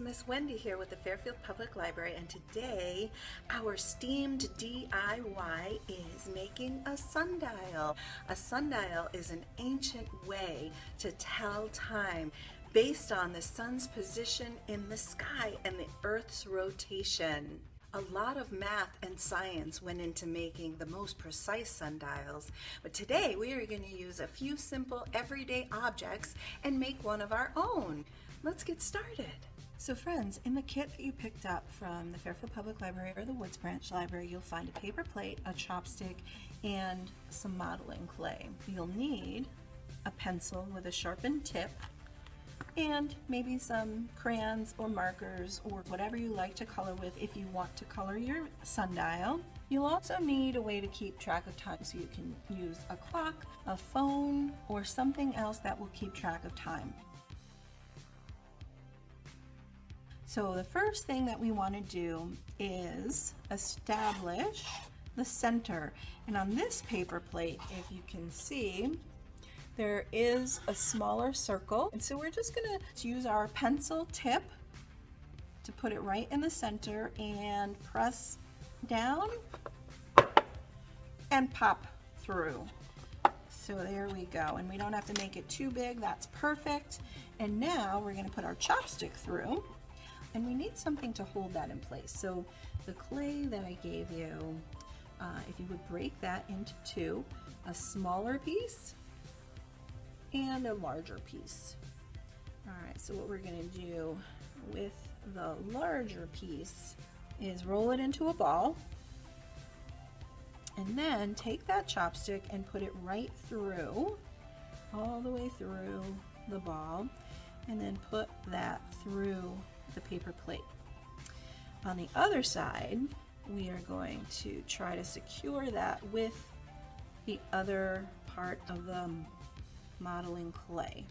Miss Wendy here with the Fairfield Public Library and today our STEAM'D DIY is making a sundial. A sundial is an ancient way to tell time based on the sun's position in the sky and the earth's rotation. A lot of math and science went into making the most precise sundials, but today we are going to use a few simple everyday objects and make one of our own. Let's get started. So friends, in the kit that you picked up from the Fairfield Public Library or the Woods Branch Library, you'll find a paper plate, a chopstick, and some modeling clay. You'll need a pencil with a sharpened tip, and maybe some crayons or markers or whatever you like to color with if you want to color your sundial. You'll also need a way to keep track of time so you can use a clock, a phone, or something else that will keep track of time. So the first thing that we want to do is establish the center. And on this paper plate, if you can see, there is a smaller circle. And so we're just gonna use our pencil tip to put it right in the center and press down and pop through. So there we go. And we don't have to make it too big, that's perfect. And now we're gonna put our chopstick through and we need something to hold that in place. So the clay that I gave you, uh, if you would break that into two, a smaller piece and a larger piece. All right, so what we're gonna do with the larger piece is roll it into a ball and then take that chopstick and put it right through, all the way through the ball, and then put that through the paper plate. On the other side, we are going to try to secure that with the other part of the modeling clay.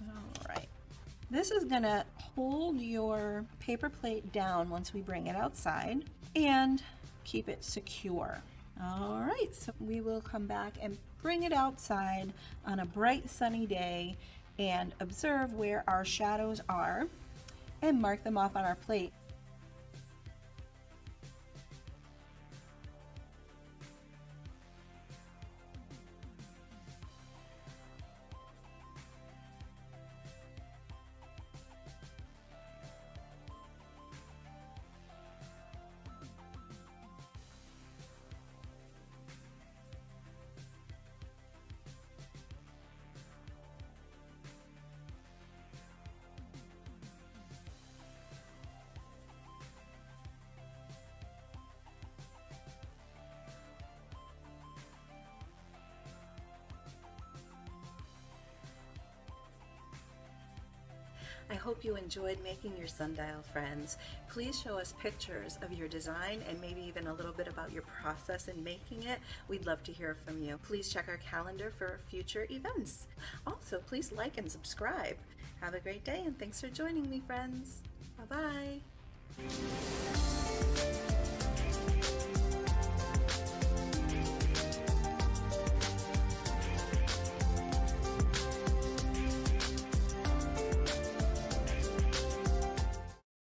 All right. This is gonna hold your paper plate down once we bring it outside and keep it secure. All right, so we will come back and bring it outside on a bright sunny day and observe where our shadows are and mark them off on our plate. I hope you enjoyed making your sundial friends. Please show us pictures of your design and maybe even a little bit about your process in making it. We'd love to hear from you. Please check our calendar for future events. Also, please like and subscribe. Have a great day and thanks for joining me, friends. Bye-bye.